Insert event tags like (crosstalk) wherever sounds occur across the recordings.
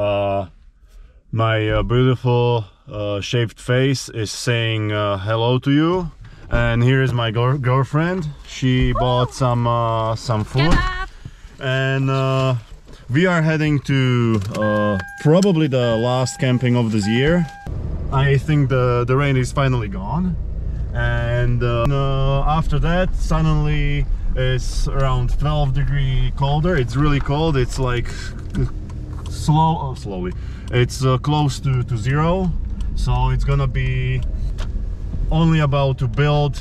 Uh, my uh, beautiful uh, shaved face is saying uh, hello to you. And here is my gir- girlfriend. She bought some uh, some food, and uh, we are heading to uh, probably the last camping of this year. I think the the rain is finally gone, and after that suddenly it's around 12 degree colder. It's really cold. It's like slow oh, slowly. It's uh, close to, to zero so it's gonna be only about to build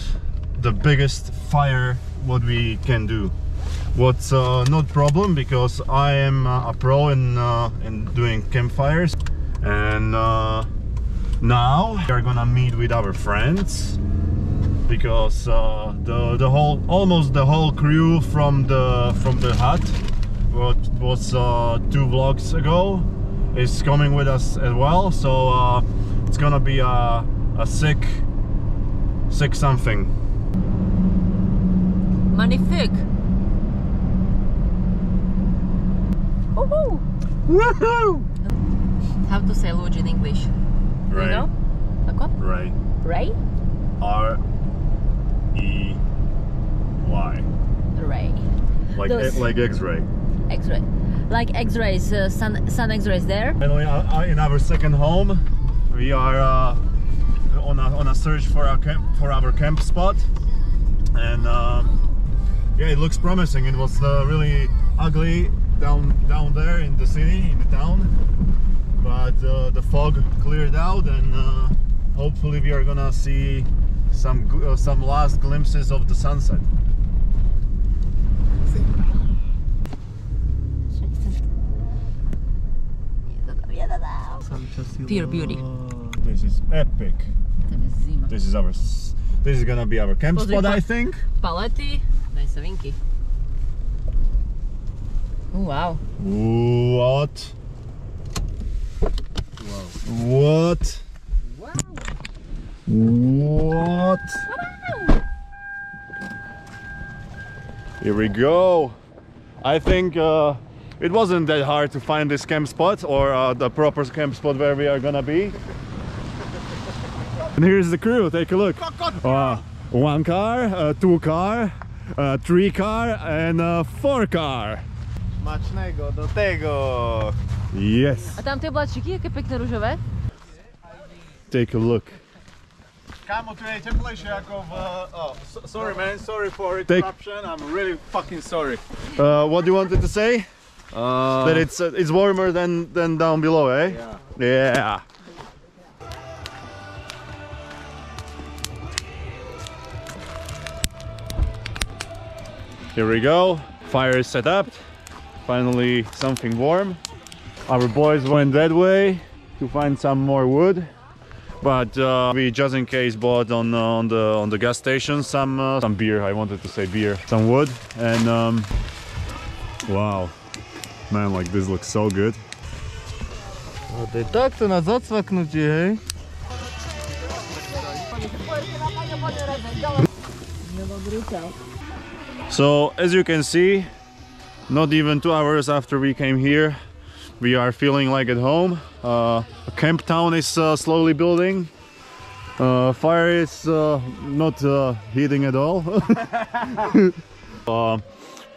the biggest fire what we can do. What's uh, not problem because I am uh, a pro in uh, in doing campfires. And uh, now we are gonna meet with our friends because uh, the the whole almost the whole crew from the from the hut what was uh, two vlogs ago is coming with us as well so uh, it's gonna be a, a sick sick something Magnifique. Woohoo! Woohoo! How to say luge in English? Do you Right. know? Right. Ray? R E Y. Ray. Like like X-ray. X-ray. Like X-rays, uh, sun sun X-rays there. Uh, uh, in our second home, we are uh, on a on a search for our camp for our camp spot, and um, yeah, it looks promising. It was uh, really ugly down down there in the city in the town, but uh, the fog cleared out, and hopefully we are gonna see some some last glimpses of the sunset. Pure beauty. This is epic. Tam je zima. This is our this is gonna be our camp Pozri spot, pa- I think. Pa leti. Daj sa vinky. Wow. What? What? What? Here we go. I think uh, it wasn't that hard to find this camp spot or uh, the proper camp spot where we are gonna be. And here's the crew. Take a look. Uh, one car, uh, two car, uh, three car, and uh, four car. Smačného do tego! Yes. A tam tie oblačiky, aké pekné ružové. Take a look. Kámo, tu je teplejšie ako v... Oh, sorry man, sorry for Take- interruption, I'm really fucking sorry. Uh, what do you wanted to say? Uh, that it's uh, it's warmer than than down below, eh? Yeah. Yeah. Here we go. Fire is set up. Finally, something warm. Our boys went that way to find some more wood, but uh, we just in case bought on uh, on the on the gas station some uh, some beer. I wanted to say beer, some wood, and um, wow, man, like this looks so good. No to je takto na zacvaknutie, hej? So as you can see, not even two hours after we came here, we are feeling like at home. Uh, a camp town is uh, slowly building. Uh, fire is uh, not uh, heating at all. (laughs) Uh,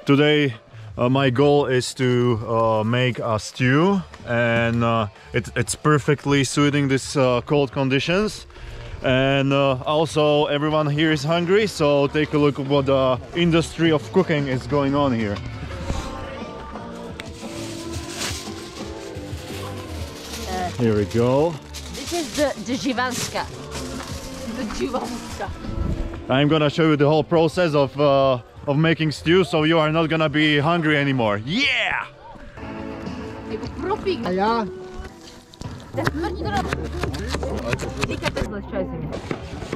today uh, my goal is to uh, make a stew and uh, it, it's perfectly suiting these uh, cold conditions and uh, also everyone here is hungry so take a look at what the industry of cooking is going on here here we go This is the, Živanska. The Živanska. i'm gonna show you the whole process of uh, of making stew so you are not gonna be hungry anymore yeah Jako propík. A ja? Díky, to zle, čaj si mi.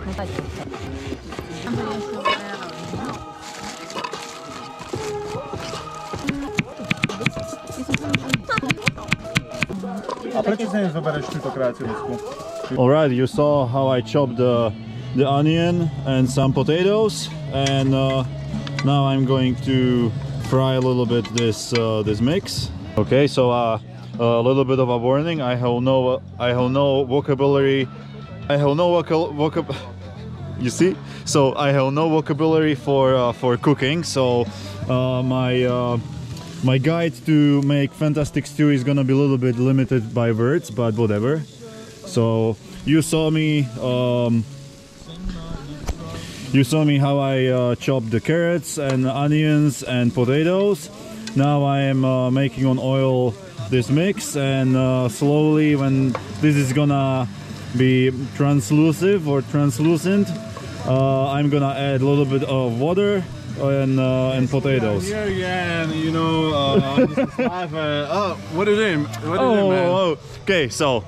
No tak. A prečo si nezoberieš túto kreativistku? all right you saw how i chopped the the onion and some potatoes and uh, now i'm going to fry a little bit this uh, this mix okay so uh, a little bit of a warning. I have no I have no vocabulary. I have no vocab. vocab (laughs) you see? So I have no vocabulary for uh, for cooking. So uh, my uh, my guide to make fantastic stew is gonna be a little bit limited by words, but whatever. So you saw me. Um, you saw me how I uh, chopped the carrots and onions and potatoes. Now I am uh, making on oil this mix and uh, slowly when this is gonna be translucent or translucent uh, I'm gonna add a little bit of water and uh, and potatoes. Here again, you know, uh, this is live, uh, oh, what is it? What is Oh, it, man? oh, okay. So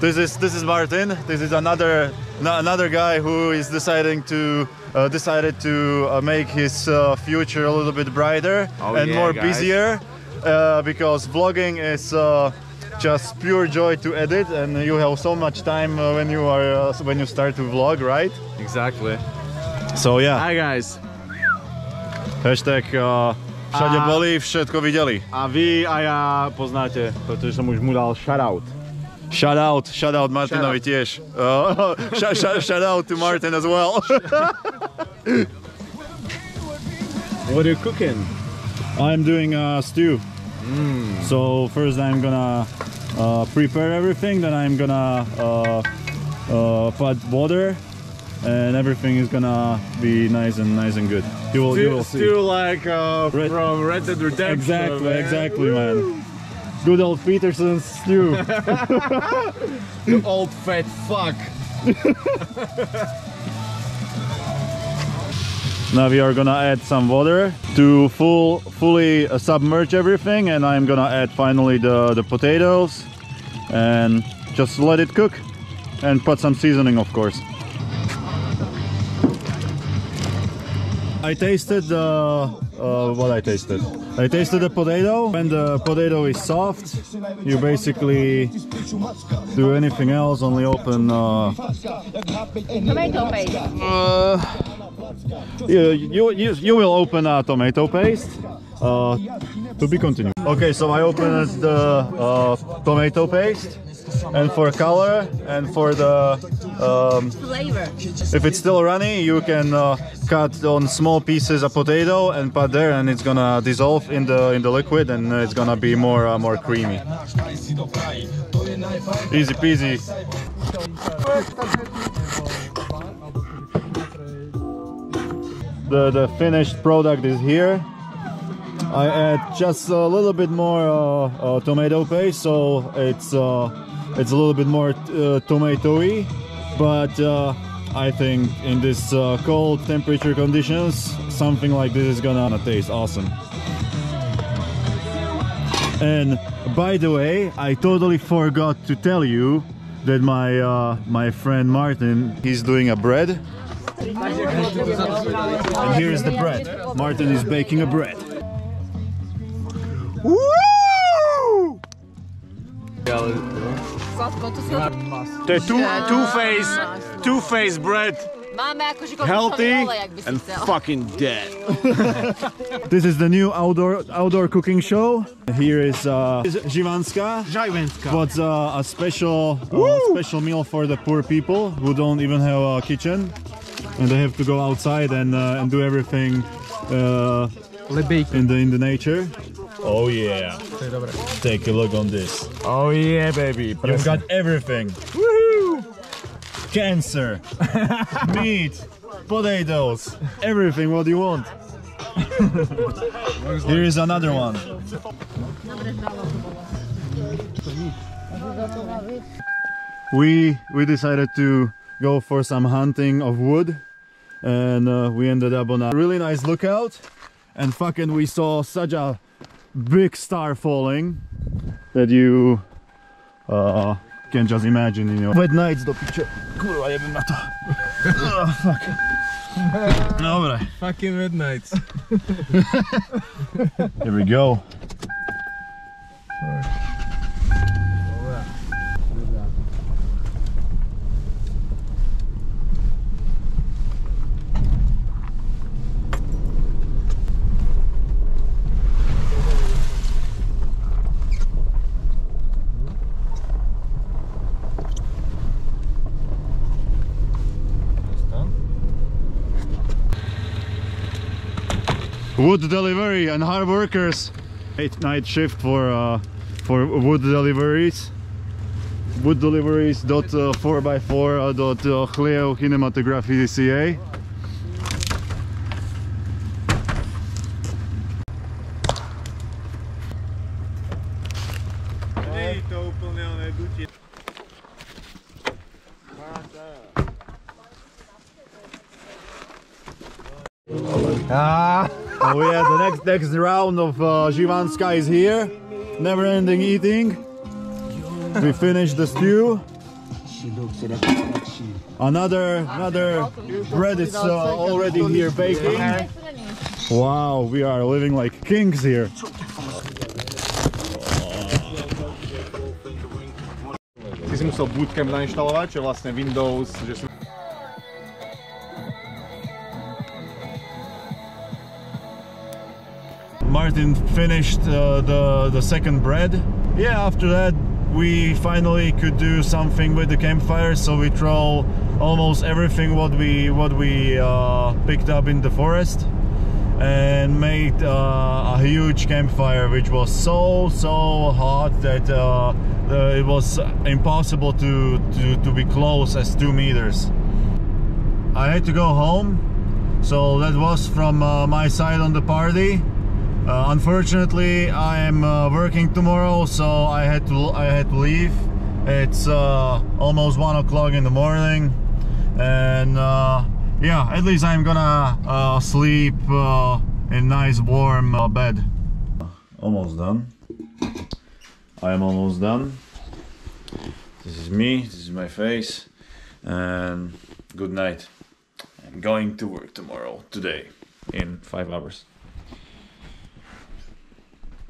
this is this is Martin. This is another another guy who is deciding to uh, decided to uh, make his uh, future a little bit brighter Oh, and yeah, more guys. busier uh, because vlogging is. Uh, just pure joy to edit, and you have so much time uh, when you are when you start to vlog, right? Exactly. So yeah, Hi guys. hashtag uh, všade boli, všetko videli. A vy a ja poznáte, pretože som už mu dal shoutout. Shout out, shout out Martinovi tiež. Uh, (laughs) shout, shout, shout out to Martin as well. (laughs) What are you cooking? I'm doing a stew. So first I'm gonna uh, prepare everything, then I'm gonna uh, uh, put water, and everything is gonna be nice and nice and good. You will, you will see. still like uh, Red- from Red Dead Redemption. Exactly, man. exactly, man. Good old Pearson stew. (laughs) (laughs) You old fat fuck. (laughs) Now we are gonna add some water to full, fully uh, submerge everything, and I'm gonna add finally the the potatoes, and just let it cook, and put some seasoning, of course. I tasted the uh, what I tasted. I tasted the potato. When the potato is soft, you basically do anything else, only open. Uh, Tomato paste. uh, you, you, you, you will open a tomato paste. Uh, to be continued. Okay, so I opened the uh, tomato paste, and for color and for the um, Flavor. if it's still runny, you can uh, cut on small pieces a potato and put there, and it's gonna dissolve in the in the liquid, and it's gonna be more uh, more creamy. Easy peasy. The the finished product is here. I add just a little bit more uh, uh, tomato paste, so it's uh, it's a little bit more uh, tomatoey, but uh, I think in this uh, cold temperature conditions, something like this is gonna taste awesome. And by the way, I totally forgot to tell you that my uh, my friend Martin, he's doing a bread. And here is the bread. Martin is baking a bread. Woo! Slatko, to je two, two face, two face bread, healthy kokosový olej, ak by si and fucking dead. (laughs) This is the new outdoor outdoor cooking show. Here is uh, is Živanska. What's uh, a special uh, special meal for the poor people who don't even have a kitchen, and they have to go outside and uh, and do everything uh, in the in the nature. Oh yeah! Take a look on this. Oh yeah, baby. You've got everything. Woohoo! Cancer, (laughs) meat, potatoes, everything what you want. (laughs) Here is another one. We we decided to go for some hunting of wood and uh, we ended up on a really nice lookout and fucking we saw such a big star falling that you uh, can just imagine, you know. Wet nights do piče. Kurwa, jebym na to. Oh, (laughs) (laughs) fuck. Dobra, Fucking midnights. (laughs) here we go. Wood delivery and hard workers. Eight night shift for uh, for wood deliveries. Wood deliveries dot uh, 4x4 uh, dot uh, Chliev Cinematography CA. Není to úplně nedutí. Ah, oh yeah, the next round of uh, Živanska is here. Never ending eating. We finished the stew. Another another bread is uh, already here baking. Wow, we are living like kings here. Si musel bootcamp nainštalovať, čo je vlastne Windows, že si... Martin finished uh, the the second bread. Yeah, after that we finally could do something with the campfire. So we throw almost everything what we what we uh, picked up in the forest and made uh, a huge campfire, which was so so hot that uh, it was impossible to, to to be close as two meters. I had to go home, so that was from uh, my side on the party. Uh, unfortunately, I am uh, working tomorrow, so I had to I had to leave. It's uh, almost one o'clock in the morning, and uh, yeah, at least I'm gonna uh, sleep in nice warm bed. Almost done. I am almost done. This is me. This is my face, and good night. I'm going to work tomorrow. Today, in five hours.